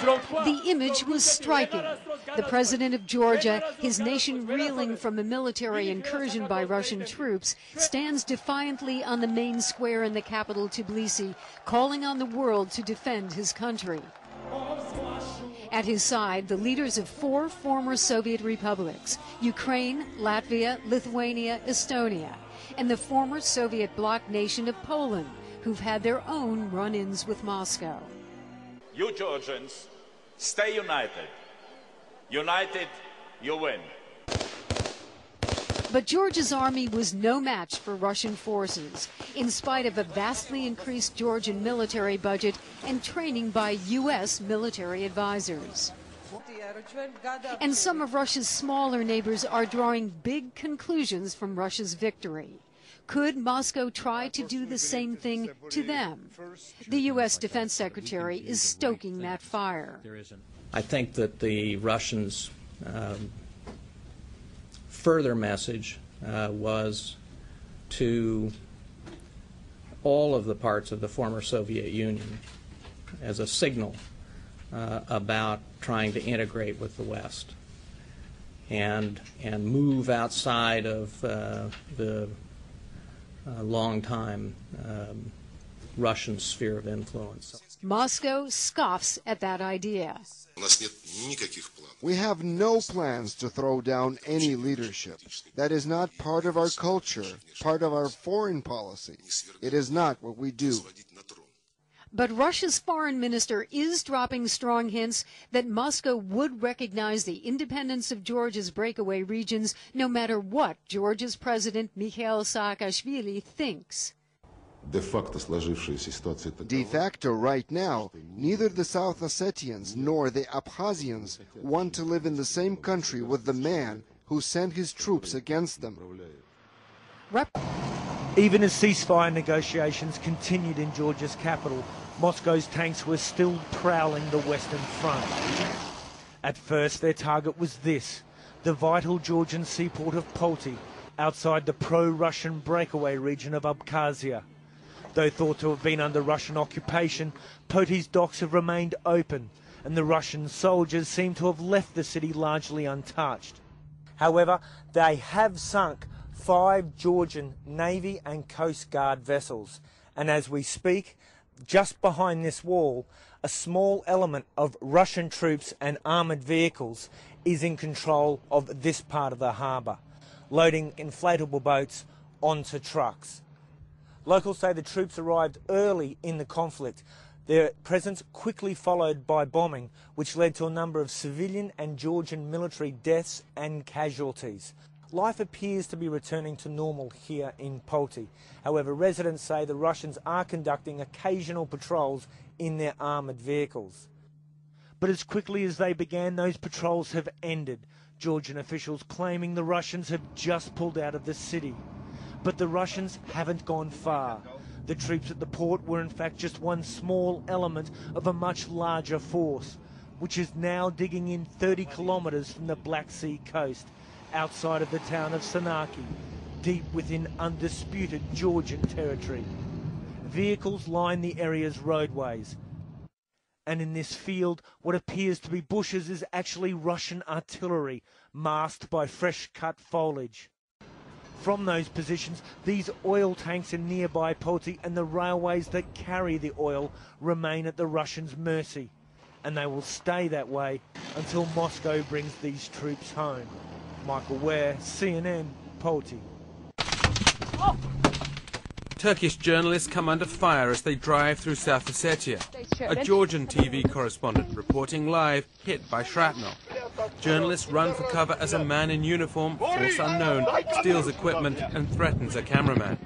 The image was striking. The president of Georgia, his nation reeling from a military incursion by Russian troops, stands defiantly on the main square in the capital Tbilisi, calling on the world to defend his country. At his side, the leaders of four former Soviet republics Ukraine, Latvia, Lithuania, Estonia, and the former Soviet bloc nation of Poland, who've had their own run ins with Moscow. You Georgians, stay united. United, you win. But Georgia's army was no match for Russian forces, in spite of a vastly increased Georgian military budget and training by U.S. military advisors. And some of Russia's smaller neighbors are drawing big conclusions from Russia's victory. Could Moscow try to do the same thing to them? The U.S. Defense Secretary is stoking that fire. I think that the Russians um, further message uh, was to all of the parts of the former Soviet Union as a signal uh, about trying to integrate with the West and and move outside of uh, the uh, long time um, Russian sphere of influence. Moscow scoffs at that idea. We have no plans to throw down any leadership. That is not part of our culture, part of our foreign policy. It is not what we do. But Russia's foreign minister is dropping strong hints that Moscow would recognize the independence of Georgia's breakaway regions no matter what Georgia's president Mikhail Saakashvili thinks. De facto, right now, neither the South Ossetians nor the Abkhazians want to live in the same country with the man who sent his troops against them. Even as ceasefire negotiations continued in Georgia's capital, Moscow's tanks were still prowling the western front. At first, their target was this the vital Georgian seaport of Poti, outside the pro Russian breakaway region of Abkhazia. Though thought to have been under Russian occupation, Poti's docks have remained open, and the Russian soldiers seem to have left the city largely untouched. However, they have sunk five Georgian Navy and Coast Guard vessels, and as we speak, just behind this wall, a small element of Russian troops and armoured vehicles is in control of this part of the harbour, loading inflatable boats onto trucks. Locals say the troops arrived early in the conflict. Their presence quickly followed by bombing, which led to a number of civilian and Georgian military deaths and casualties. Life appears to be returning to normal here in Poti. However, residents say the Russians are conducting occasional patrols in their armoured vehicles. But as quickly as they began, those patrols have ended. Georgian officials claiming the Russians have just pulled out of the city. But the Russians haven't gone far. The troops at the port were in fact just one small element of a much larger force, which is now digging in 30 kilometres from the Black Sea coast, outside of the town of Senaki, deep within undisputed Georgian territory. Vehicles line the area's roadways. And in this field, what appears to be bushes is actually Russian artillery, masked by fresh cut foliage. From those positions, these oil tanks in nearby Poti and the railways that carry the oil remain at the Russians' mercy. And they will stay that way until Moscow brings these troops home. Michael Ware, CNN, Poti. Turkish journalists come under fire as they drive through South Ossetia. A Georgian TV correspondent reporting live hit by shrapnel. Journalists run for cover as a man in uniform, force unknown, steals equipment and threatens a cameraman.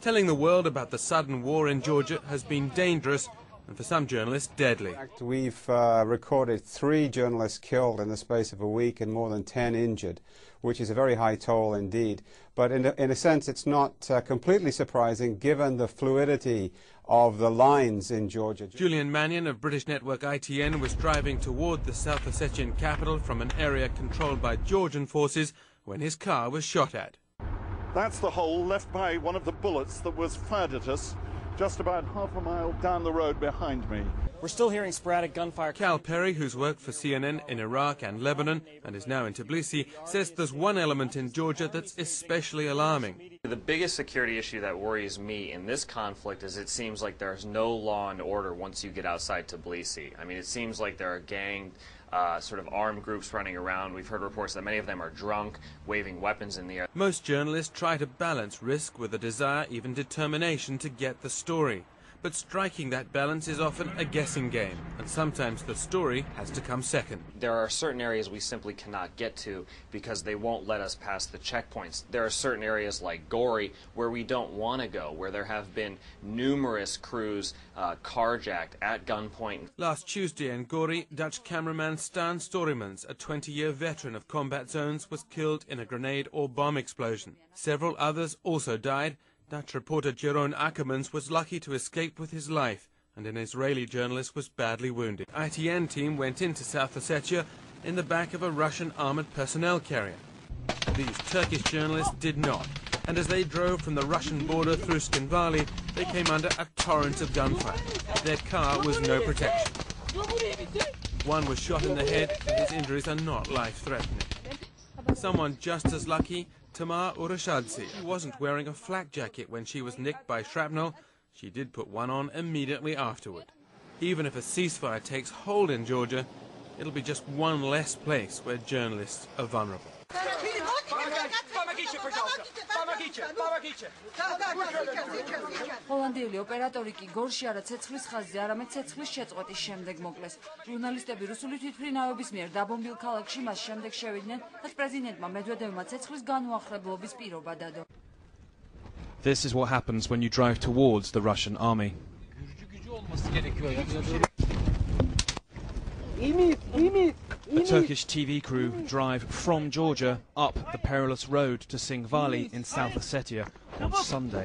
Telling the world about the sudden war in Georgia has been dangerous and for some journalists deadly. We've uh, recorded three journalists killed in the space of a week and more than 10 injured, which is a very high toll indeed. But in a, in a sense, it's not uh, completely surprising given the fluidity of the lines in Georgia. Julian Manyon of British network ITN was driving toward the South Ossetian capital from an area controlled by Georgian forces when his car was shot at. That's the hole left by one of the bullets that was fired at us just about half a mile down the road behind me. We're still hearing sporadic gunfire. Cal Perry, who's worked for CNN in Iraq and Lebanon and is now in Tbilisi, says there's one element in Georgia that's especially alarming. The biggest security issue that worries me in this conflict is it seems like there's no law and order once you get outside Tbilisi. I mean, it seems like there are gang uh, sort of armed groups running around. We've heard reports that many of them are drunk, waving weapons in the air. Most journalists try to balance risk with a desire, even determination, to get the story. But striking that balance is often a guessing game, and sometimes the story has to come second. There are certain areas we simply cannot get to because they won't let us pass the checkpoints. There are certain areas like Gori where we don't want to go, where there have been numerous crews uh, carjacked at gunpoint. Last Tuesday in Gori, Dutch cameraman Stan Storimans, a 20-year veteran of combat zones, was killed in a grenade or bomb explosion. Several others also died, Dutch reporter Jeroen Ackermans was lucky to escape with his life, and an Israeli journalist was badly wounded. ITN team went into South Ossetia in the back of a Russian armored personnel carrier. These Turkish journalists did not, and as they drove from the Russian border through Tskhinvali, they came under a torrent of gunfire. Their car was no protection. One was shot in the head, and his injuries are not life-threatening. Someone just as lucky Tamar Urashadze wasn't wearing a flak jacket when she was nicked by shrapnel. She did put one on immediately afterward. Even if a ceasefire takes hold in Georgia, it'll be just one less place where journalists are vulnerable. ჰოლანდიელი ოპერატორი კი გორში არა ცეცხლის ხაზზე, არამედ ცეცხლის შეწყვეტის შემდეგ მოკლეს. ჟურნალისტები რუსული თვითმფრინავების მიერ დაბომბილ ქალაქში მას შემდეგ შევიდნენ, რაც პრეზიდენტმა მედვედევმა ცეცხლის განუახლებლობის პირობა დადო. This is what happens when you drive towards the Russian army. A Turkish TV crew drive from Georgia up the perilous road to Tskhinvali in South Ossetia on Sunday.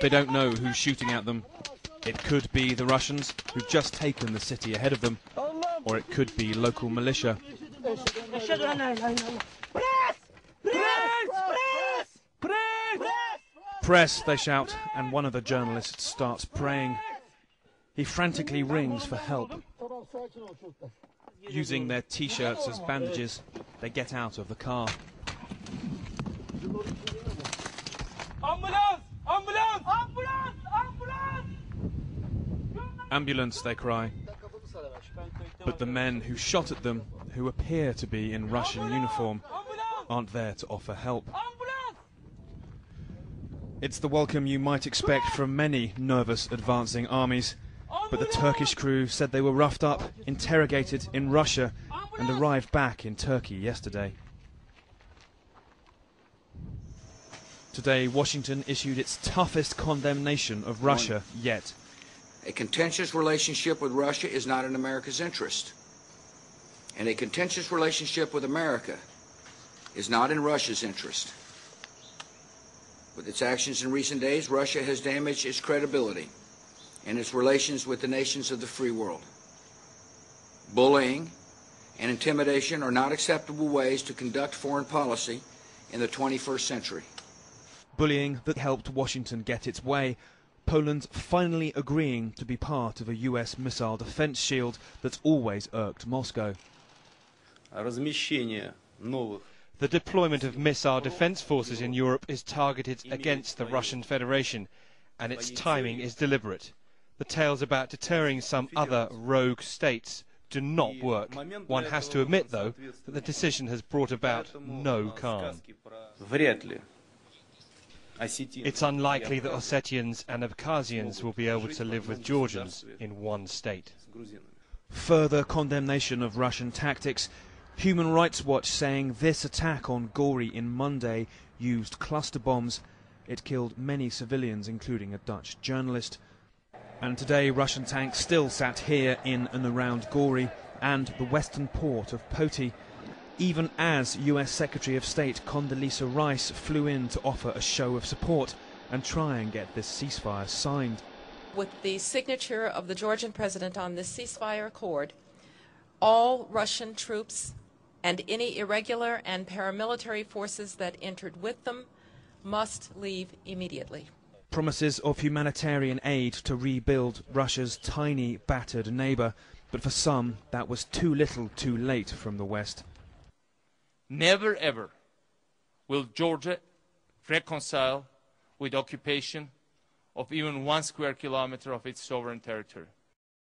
They don't know who's shooting at them. It could be the Russians who've just taken the city ahead of them, or it could be local militia. Press, Press! Press! Press! they shout, and one of the journalists starts praying. He frantically rings for help. Using their t shirts as bandages, they get out of the car. Ambulance! Ambulance! Ambulance! Ambulance, they cry. But the men who shot at them, who appear to be in Russian uniform, aren't there to offer help. It's the welcome you might expect from many nervous advancing armies, but the Turkish crew said they were roughed up, interrogated in Russia, and arrived back in Turkey yesterday. Today, Washington issued its toughest condemnation of Russia yet. A contentious relationship with Russia is not in America's interest. And a contentious relationship with America is not in Russia's interest. With its actions in recent days, Russia has damaged its credibility and its relations with the nations of the free world. Bullying and intimidation are not acceptable ways to conduct foreign policy in the 21st century. Bullying that helped Washington get its way Poland finally agreeing to be part of a US missile defense shield that's always irked Moscow. The deployment of missile defense forces in Europe is targeted against the Russian Federation, and its timing is deliberate. The tales about deterring some other rogue states do not work. One has to admit, though, that the decision has brought about no calm. It's unlikely that Ossetians and Abkhazians will be able to live with Georgians in one state. Further condemnation of Russian tactics. Human Rights Watch saying this attack on Gori in Monday used cluster bombs. It killed many civilians, including a Dutch journalist. And today, Russian tanks still sat here in and around Gori and the western port of Poti even as US Secretary of State Condoleezza Rice flew in to offer a show of support and try and get this ceasefire signed. With the signature of the Georgian president on this ceasefire accord, all Russian troops and any irregular and paramilitary forces that entered with them must leave immediately. Promises of humanitarian aid to rebuild Russia's tiny, battered neighbour, but for some, that was too little too late from the West. Never ever will Georgia reconcile with occupation of even one square kilometer of its sovereign territory.